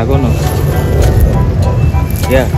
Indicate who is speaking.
Speaker 1: Aku kono. Ya.